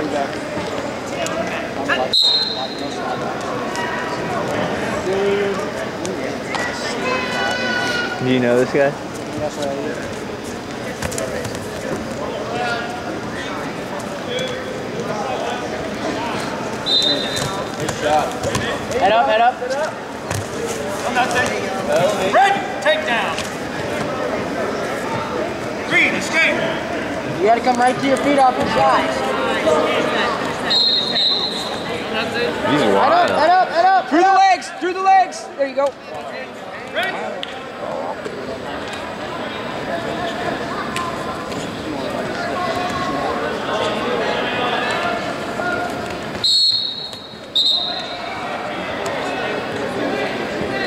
call you back. Do you know this guy? That's right. Head up, head up. Red, takedown. Green, escape. You gotta come right to your feet off your shots. He's Head up, head up, head up. Through the legs, through the legs. There you go.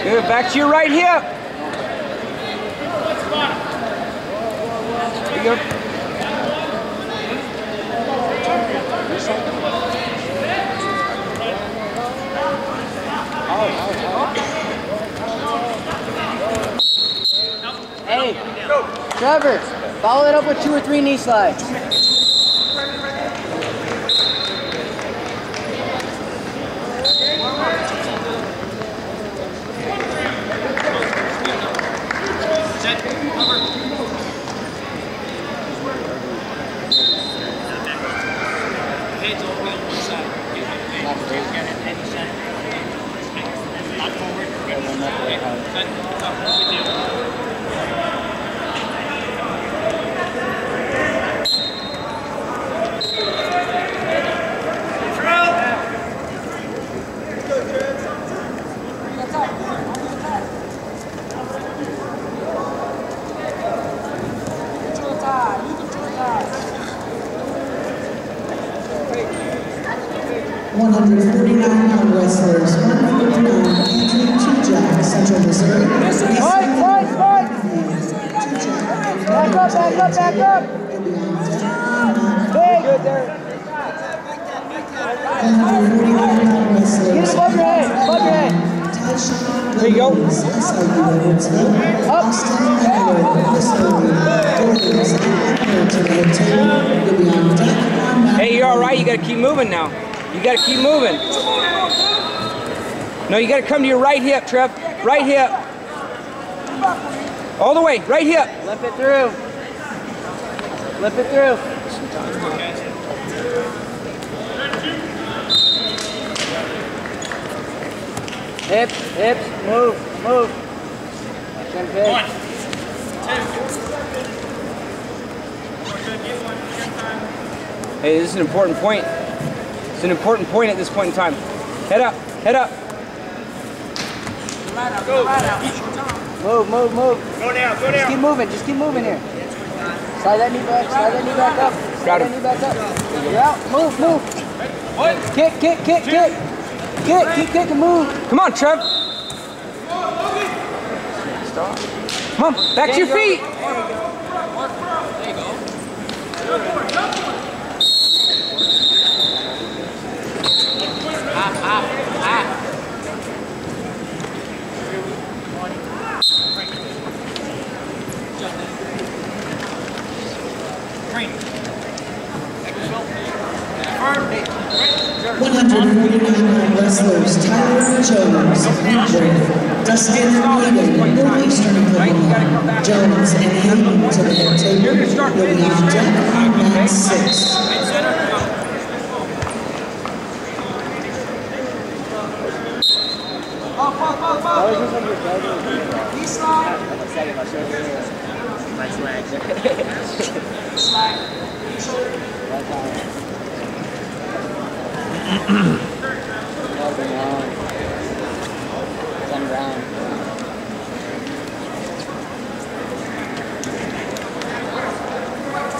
Good, back to your right hip. There you go. Trevor, follow it up with two or three knee slides. Set, cover. Heads all the way on one side. Get it, get it, head to center. Lock forward. Okay, set, cover. Good deal. One hundred forty-nine pound wrestlers, one Central Missouri. Fight, fight, fight! Back up, back up, back up! Hey, good there. Get above your head, above your head. There you go. Up. Hey, you're all right. You got to keep moving now. You got to keep moving. No, you got to come to your right hip, Trev. Right hip. All the way, right hip. Flip it through. Flip it through. Hips, hips, move, move. Chin pick. One, two. Hey, this is an important point. It's an important point at this point in time. Head up, head up. Move, move, move. Go down, go Just down. keep moving, just keep moving here. Slide that knee back, slide that knee back up. Slide that knee back up. You're out, move, move. One, Kick, kick, kick, kick. Kick, keep kicking, move. Come on, Trev. Come on, back to your feet. green. One hundred forty-nine pound wrestlers, Tyler Jones, Greenwood, Dustin Hayden, Northeastern Oklahoma. Jones and Hayden to the head table. You'll be on deck on mat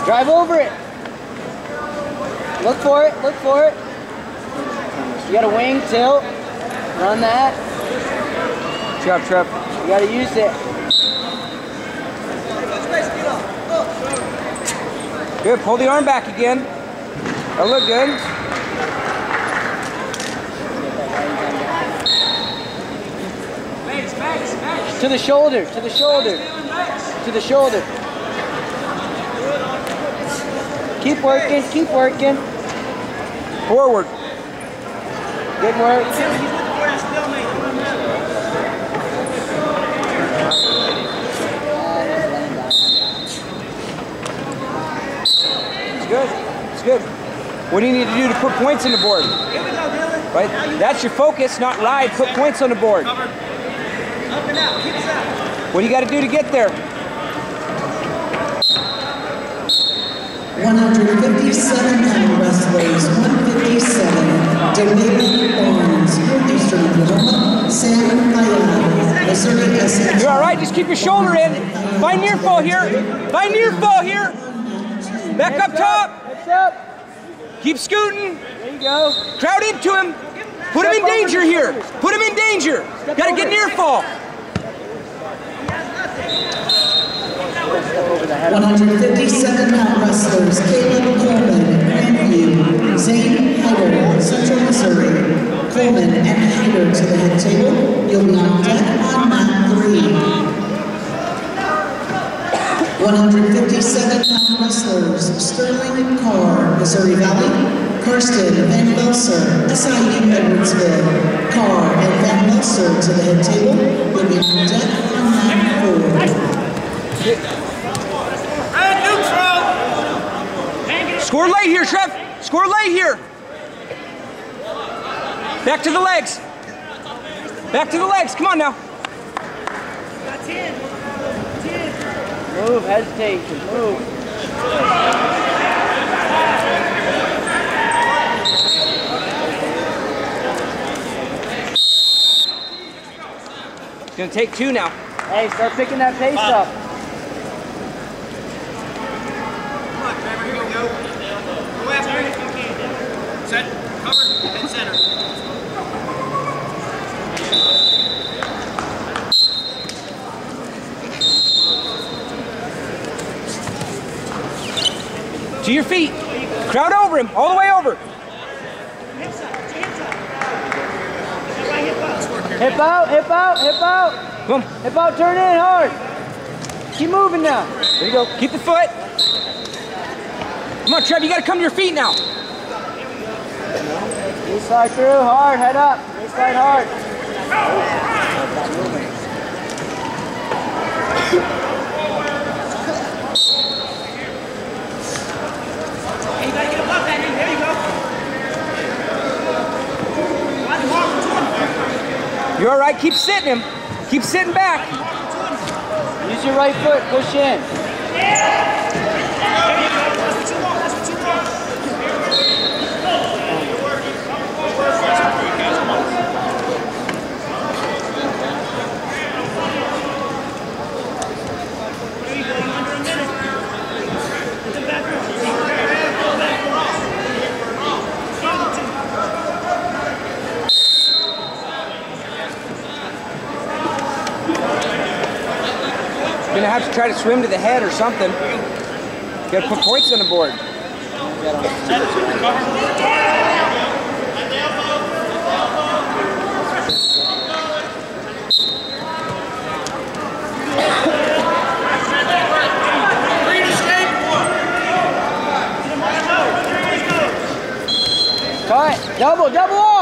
Drive over it. Look for it, look for it. You got a wing, tilt, run that. Trap, trap. You gotta use it. Good, pull the arm back again. That look good. To the shoulder, to the shoulder, to the shoulder. Keep working, keep working. Forward. Good work. He's with the board at stalemate. It's good. It's good. What do you need to do to put points on the board? Here we go, Dylan. Right? That's your focus, not ride. Put points on the board. Up and out. Keep us out. What do you got to do to get there? 157 pound wrestlers, 157. David Barnes, Northeastern Oklahoma. Sam Ayala, Missouri S&T. You're all right. Just keep your shoulder in. Find near fall here. Find near fall here. Back up top. Up. Keep scooting. There you go. Crowd into him. Put him in danger here. Put him in danger. Got to get near fall. 157 pound wrestlers, Caleb Coleman, Grandview, Zane Hyder, Central Missouri. Coleman and Hyder to the head table. You'll be on deck on mat three. 157 pound wrestlers, Sterling Carr, Missouri Valley. Karsten Van Melser, SIU Edwardsville. Carr and Van Melser to the head table. You'll be on deck on mat four. Neutral. Score late here, Trev. Score late here. Back to the legs. Back to the legs. Come on now. Got 10. 10. Move. Hesitate. Move. It's gonna take two now. Hey, start picking that pace up. Come on, Trevor. Here we go. Go after it. Set. Cover. Head center. To your feet. Crowd over him. All the way over. Hips up. Put your hips up. That right hip up. Hip out. Hip out. Hip out. Come. Hip out. Turn in hard. Keep moving now. There you go. Keep the foot. Come on, Trev. You gotta come to your feet now. East side through. Hard. Head up. East side hard. Hey, you gotta get above that knee. There you go. Watch the hard for 20. You're all right. Keep sitting him. Keep sitting back. Use your right foot. Push in. That's what you want. That's what you want. There you go. You're under a minute. Get them back up. Go back. Follow two. You're gonna have to try to swim to the head or something. Gotta put points on the board. Cut. Double. Double